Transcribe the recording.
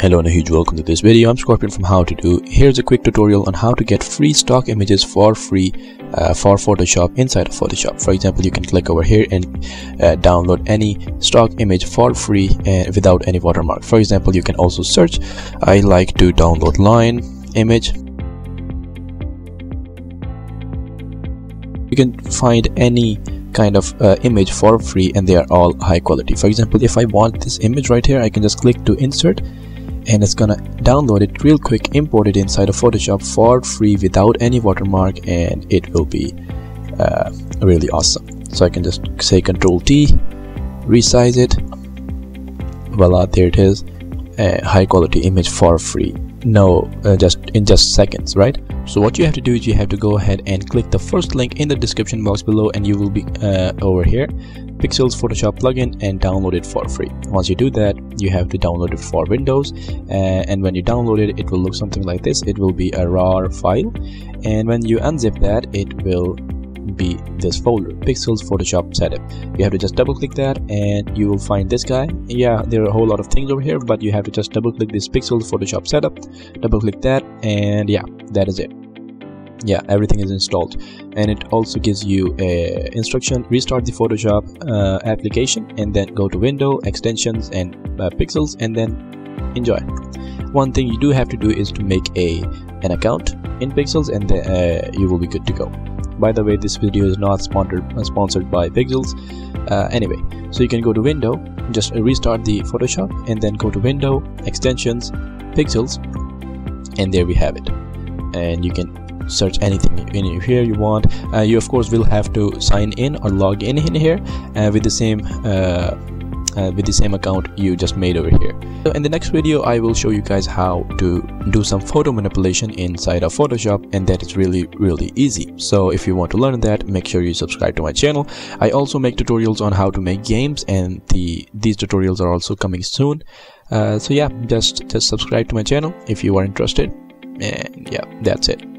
Hello and a huge welcome to this video. I'm Scorpion from How to Do. Here's a quick tutorial on how to get free stock images for free uh, for Photoshop inside of Photoshop. For example, you can click over here and uh, download any stock image for free and without any watermark. For example, you can also search. I like to download line image. You can find any kind of uh, image for free and they are all high quality for example if i want this image right here i can just click to insert and it's gonna download it real quick import it inside of photoshop for free without any watermark and it will be uh, really awesome. So i can just say control t resize it. Voila there it is. A high quality image for free. No uh, just in just seconds right? So what you have to do is you have to go ahead and click the first link in the description box below and you will be uh, over here Pexels photoshop plugin and download it for free. Once you do that you have to download it for windows uh, and when you download it it will look something like this. It will be a rar file and when you unzip that it will be this folder Pexels photoshop setup. You have to just double click that and you will find this guy. Yeah there are a whole lot of things over here but you have to just double click this Pexels photoshop setup double click that and yeah that is it yeah everything is installed. And it also gives you a instruction restart the photoshop uh, application and then go to window extensions and uh, Pexels and then enjoy. One thing you do have to do is to make a an account in Pexels and then uh, you will be good to go. By the way this video is not sponsored uh, sponsored by Pexels. Uh, anyway so you can go to window just restart the photoshop and then go to window extensions Pexels and there we have it. And you can search anything in here you want. Uh, you of course will have to sign in or log in in here uh, with the same uh, uh, with the same account you just made over here. So in the next video i will show you guys how to do some photo manipulation inside of photoshop and that is really really easy. So if you want to learn that make sure you subscribe to my channel. I also make tutorials on how to make games and the these tutorials are also coming soon. Uh, so yeah just just subscribe to my channel if you are interested. And yeah that's it